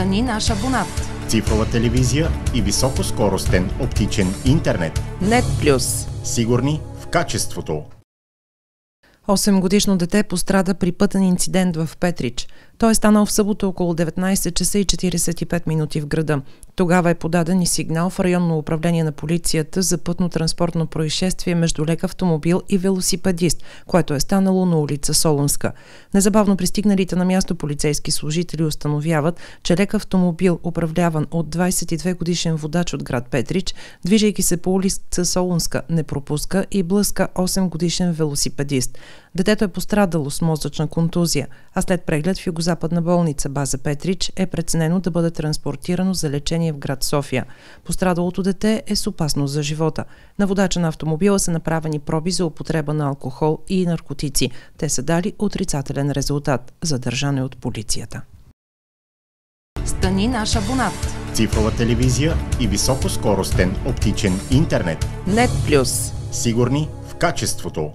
Стани наш абонат. Цифрова телевизия и високоскоростен оптичен интернет. Нет плюс. Сигурни в качеството. 8 годишно дете пострада при пътен инцидент в Петрич. Той е станал в събота около 19 часа и 45 минути в града. Тогава е подаден и сигнал в районно управление на полицията за пътно-транспортно происшествие между лек автомобил и велосипедист, което е станало на улица Солунска. Незабавно пристигналите на място полицейски служители установяват, че лек автомобил, управляван от 22 годишен водач от град Петрич, движейки се по улица Солунска, не пропуска и блъска 8 годишен велосипедист. Детето е пострадало с мозъчна контузия, а след преглед в югозападна болница База Петрич е преценено да бъде транспортирано за лечение в град София. Пострадалото дете е с опасност за живота. На водача на автомобила са направени проби за употреба на алкохол и наркотици. Те са дали отрицателен резултат. Задържан е от полицията. Стани наш абонат. Цифрова телевизия и високоскоростен оптичен интернет. Нет плюс. Сигурни в качеството.